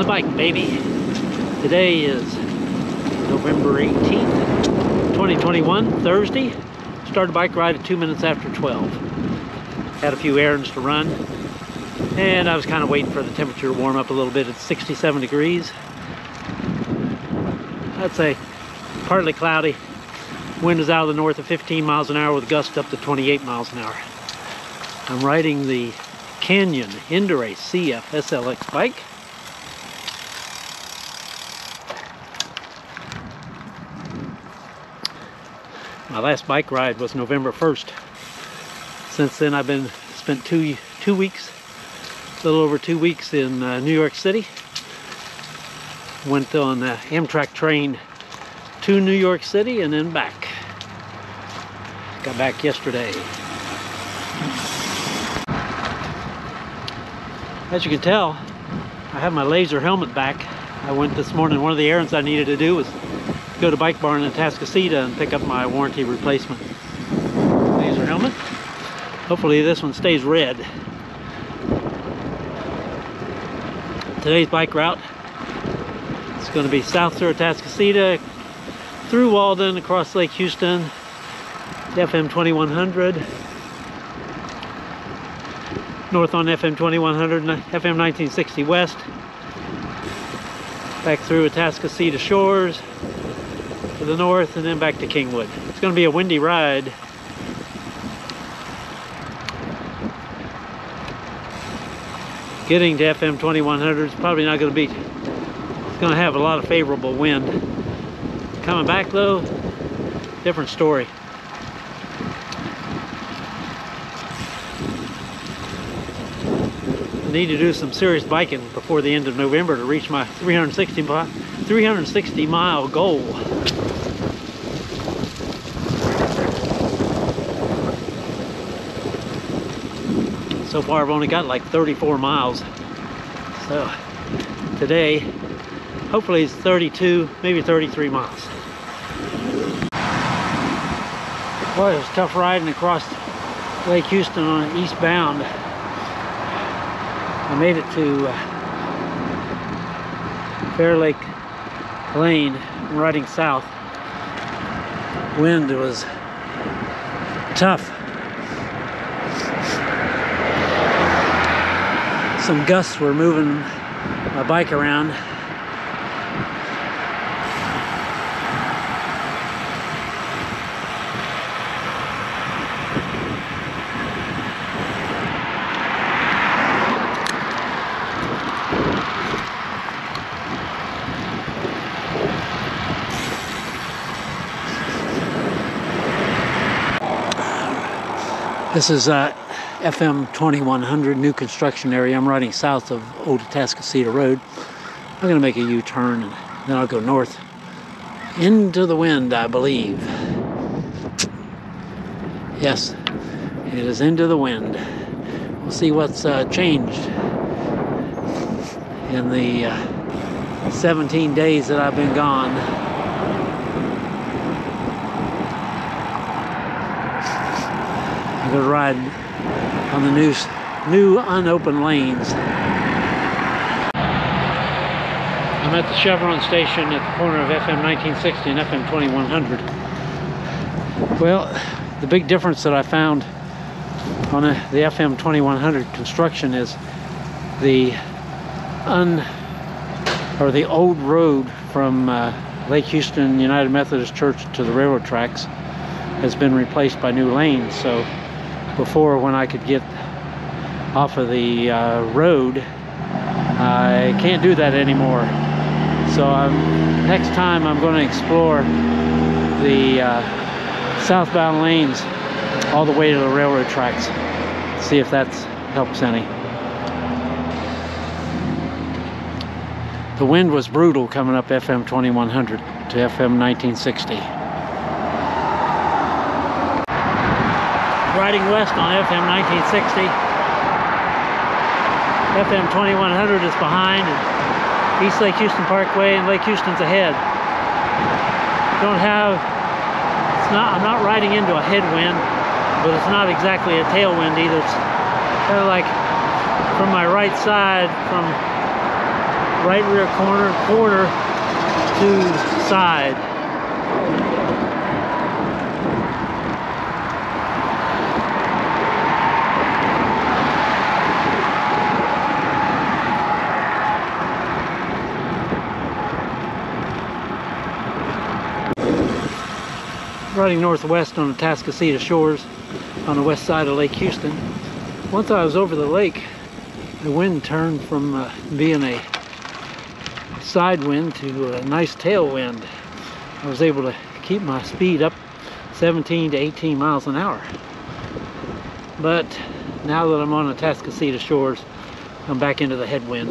the bike, baby. Today is November 18th, 2021, Thursday. Started bike ride at two minutes after 12. Had a few errands to run, and I was kind of waiting for the temperature to warm up a little bit. It's 67 degrees. I'd say partly cloudy. Wind is out of the north at 15 miles an hour with gusts up to 28 miles an hour. I'm riding the Canyon Endurace CF SLX bike. My last bike ride was November 1st. Since then I've been spent two two weeks, a little over two weeks in uh, New York City. Went on the Amtrak train to New York City and then back. Got back yesterday. As you can tell, I have my Lazer helmet back. I went this morning, one of the errands I needed to do was go to Bike Barn in Atascocita and pick up my warranty replacement Lazer helmet. Hopefully this one stays red. Today's bike route is going to be south through Atascocita, through Walden, across Lake Houston, FM 2100, north on FM 2100, FM 1960 west, back through Atascocita Shores, the north and then back to Kingwood. It's going to be a windy ride. Getting to FM 2100 is probably not going to be, it's going to have a lot of favorable wind. Coming back though, different story. Need to do some serious biking before the end of November to reach my 360 mile, 360 mile goal. So far I've only got like 34 miles. So today, hopefully it's 32, maybe 33 miles. Boy, it was tough riding across Lake Houston on eastbound. I made it to uh, Fair Lake Lane. I'm riding south. Wind was tough. Some gusts were moving my bike around. This is uh, FM 2100 new construction area. I'm riding south of Old Atascocita Road. I'm going to make a U-turn and then I'll go north into the wind, I believe. Yes, it is into the wind. We'll see what's uh, changed in the uh, 17 days that I've been gone. I'm ride on the new, new unopened lanes. I'm at the Chevron station at the corner of FM 1960 and FM 2100. Well, the big difference that I found on a, the FM 2100 construction is the un or the old road from uh, Lake Houston United Methodist Church to the railroad tracks has been replaced by new lanes. So before when I could get off of the uh, road I can't do that anymore. So I'm, next time I'm going to explore the uh, southbound lanes all the way to the railroad tracks. See if that helps any. The wind was brutal coming up FM 2100 to FM 1960 riding west on FM 1960. FM 2100 is behind, and East Lake Houston Parkway and Lake Houston's ahead. Don't have, it's not, I'm not riding into a headwind, but it's not exactly a tailwind either. It's kind of like from my right side, from right rear corner, corner to side. Northwest on the Atascocita shores on the west side of Lake Houston. Once I was over the lake, the wind turned from uh, being a side wind to a nice tailwind. I was able to keep my speed up 17 to 18 miles an hour. But now that I'm on the Atascocita shores, I'm back into the headwind.